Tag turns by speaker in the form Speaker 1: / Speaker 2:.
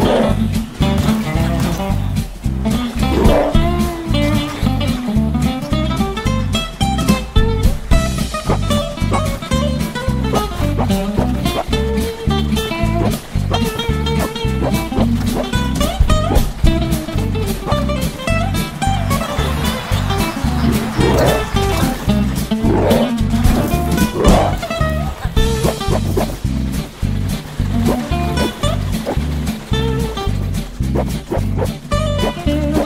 Speaker 1: ¡Gracias! Thank you.